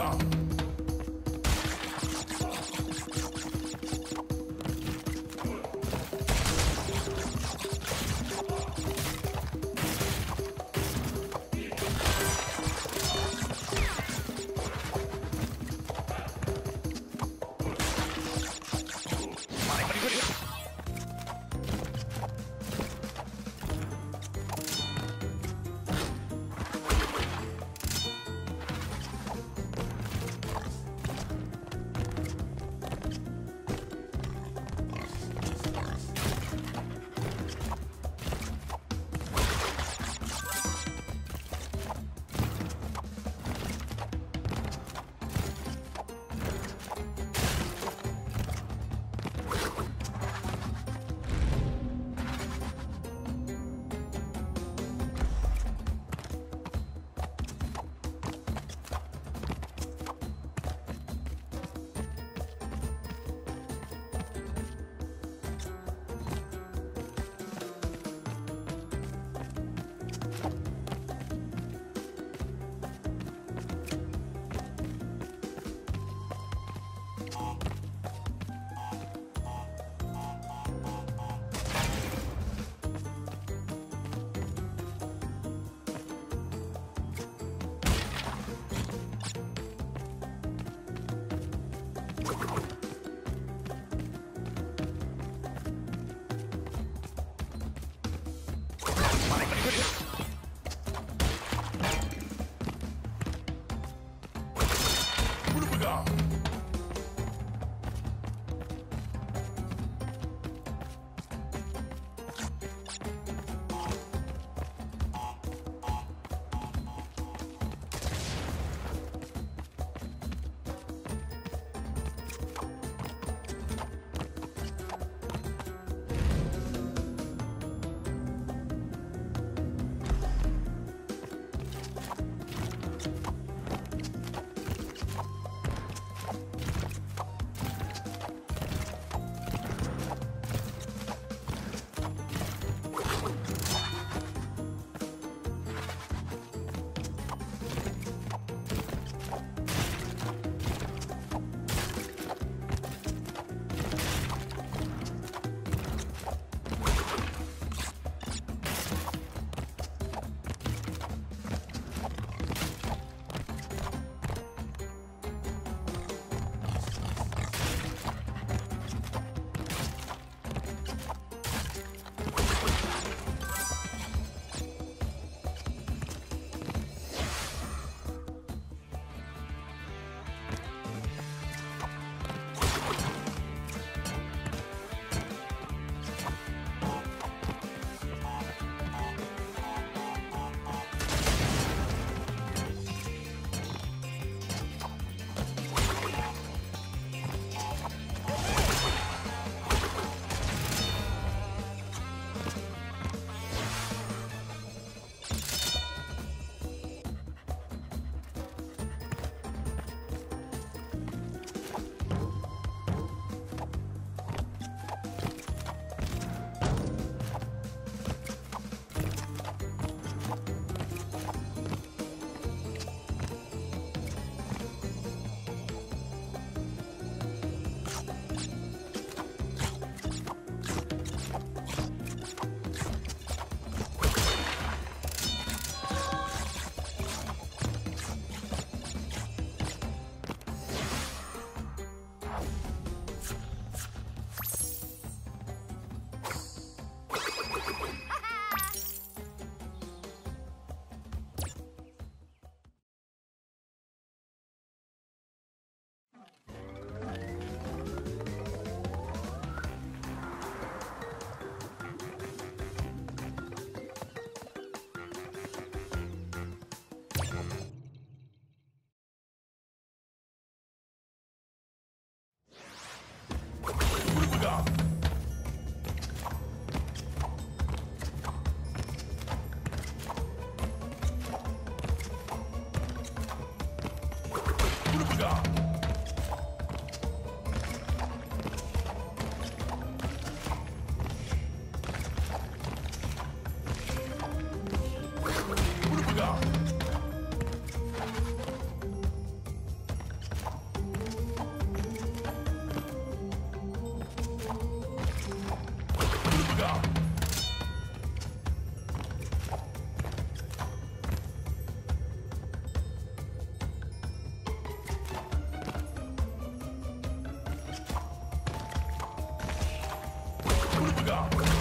当。Saga! Baga.